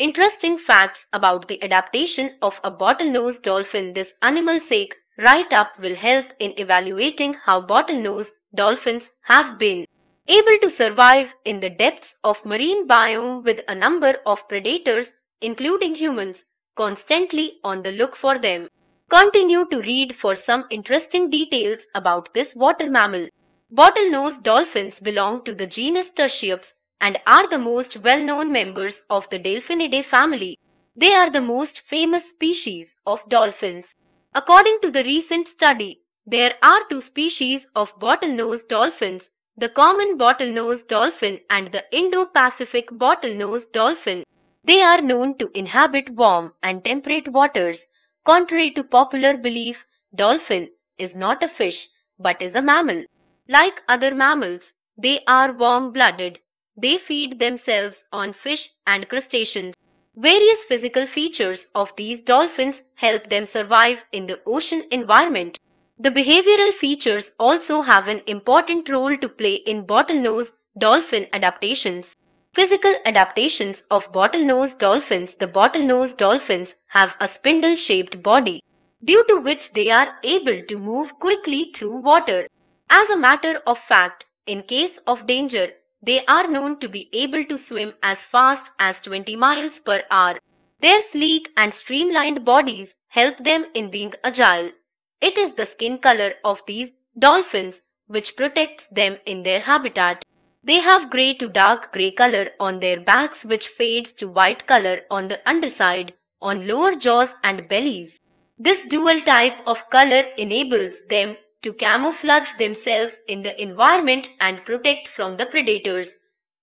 Interesting facts about the adaptation of a bottlenose dolphin this AnimalSake write-up will help in evaluating how bottlenose dolphins have been able to survive in the depths of marine biome with a number of predators including humans constantly on the look for them. Continue to read for some interesting details about this water mammal. Bottlenose dolphins belong to the genus Tursiops and are the most well-known members of the Delphinidae family. They are the most famous species of dolphins. According to the recent study, there are two species of bottlenose dolphins, the common bottlenose dolphin and the Indo-Pacific bottlenose dolphin. They are known to inhabit warm and temperate waters. Contrary to popular belief, dolphin is not a fish but is a mammal. Like other mammals, they are warm-blooded. They feed themselves on fish and crustaceans. Various physical features of these dolphins help them survive in the ocean environment. The behavioral features also have an important role to play in bottlenose dolphin adaptations. Physical adaptations of bottlenose dolphins The bottlenose dolphins have a spindle-shaped body, due to which they are able to move quickly through water. As a matter of fact, in case of danger, they are known to be able to swim as fast as 20 miles per hour. Their sleek and streamlined bodies help them in being agile. It is the skin color of these dolphins which protects them in their habitat. They have grey to dark grey color on their backs which fades to white color on the underside, on lower jaws and bellies. This dual type of color enables them to camouflage themselves in the environment and protect from the predators.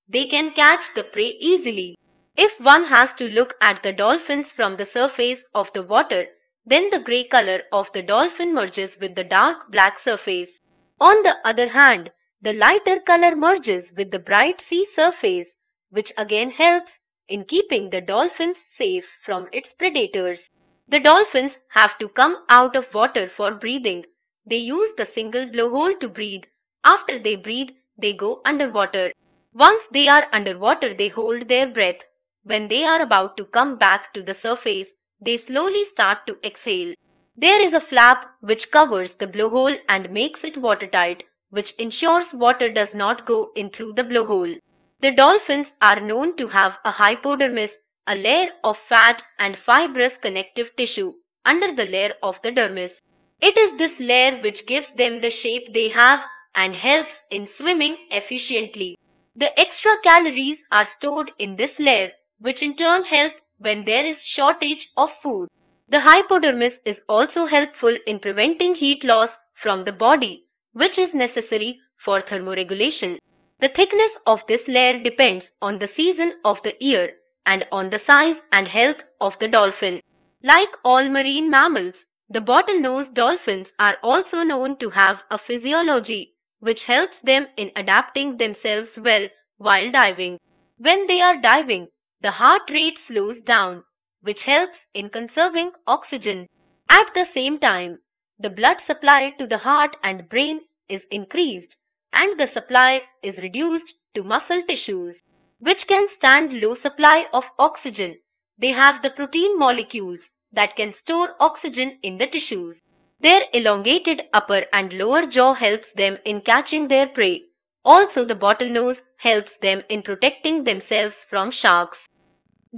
They can catch the prey easily. If one has to look at the dolphins from the surface of the water, then the grey color of the dolphin merges with the dark black surface. On the other hand, the lighter color merges with the bright sea surface, which again helps in keeping the dolphins safe from its predators. The dolphins have to come out of water for breathing. They use the single blowhole to breathe. After they breathe, they go underwater. Once they are underwater, they hold their breath. When they are about to come back to the surface, they slowly start to exhale. There is a flap which covers the blowhole and makes it watertight which ensures water does not go in through the blowhole. The dolphins are known to have a hypodermis, a layer of fat and fibrous connective tissue under the layer of the dermis. It is this layer which gives them the shape they have and helps in swimming efficiently. The extra calories are stored in this layer, which in turn help when there is shortage of food. The hypodermis is also helpful in preventing heat loss from the body which is necessary for thermoregulation. The thickness of this layer depends on the season of the year and on the size and health of the dolphin. Like all marine mammals, the bottlenose dolphins are also known to have a physiology which helps them in adapting themselves well while diving. When they are diving, the heart rate slows down, which helps in conserving oxygen. At the same time, the blood supply to the heart and brain is increased and the supply is reduced to muscle tissues, which can stand low supply of oxygen. They have the protein molecules that can store oxygen in the tissues. Their elongated upper and lower jaw helps them in catching their prey. Also, the bottlenose helps them in protecting themselves from sharks.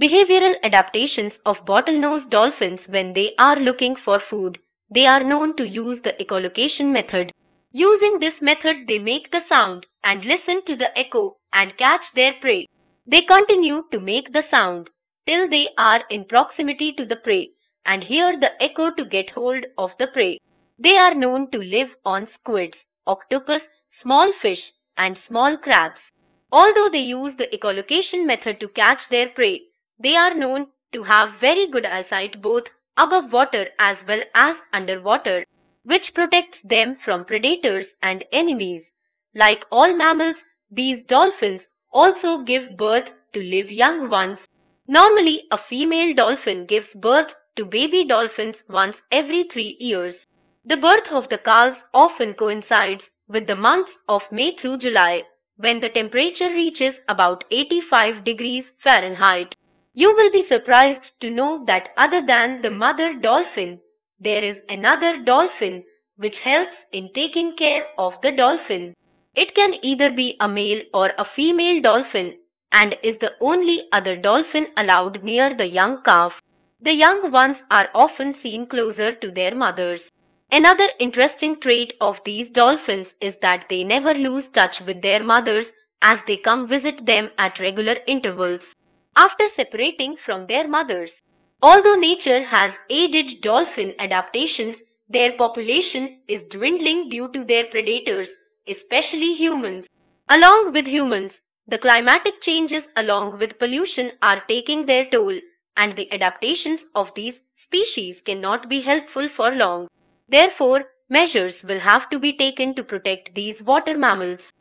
Behavioral adaptations of bottlenose dolphins when they are looking for food. They are known to use the echolocation method. Using this method, they make the sound and listen to the echo and catch their prey. They continue to make the sound till they are in proximity to the prey and hear the echo to get hold of the prey. They are known to live on squids, octopus, small fish and small crabs. Although they use the echolocation method to catch their prey, they are known to have very good eyesight both above water as well as underwater, which protects them from predators and enemies. Like all mammals, these dolphins also give birth to live young ones. Normally, a female dolphin gives birth to baby dolphins once every three years. The birth of the calves often coincides with the months of May through July, when the temperature reaches about 85 degrees Fahrenheit. You will be surprised to know that other than the mother dolphin, there is another dolphin which helps in taking care of the dolphin. It can either be a male or a female dolphin and is the only other dolphin allowed near the young calf. The young ones are often seen closer to their mothers. Another interesting trait of these dolphins is that they never lose touch with their mothers as they come visit them at regular intervals after separating from their mothers. Although nature has aided dolphin adaptations, their population is dwindling due to their predators, especially humans. Along with humans, the climatic changes along with pollution are taking their toll and the adaptations of these species cannot be helpful for long. Therefore, measures will have to be taken to protect these water mammals.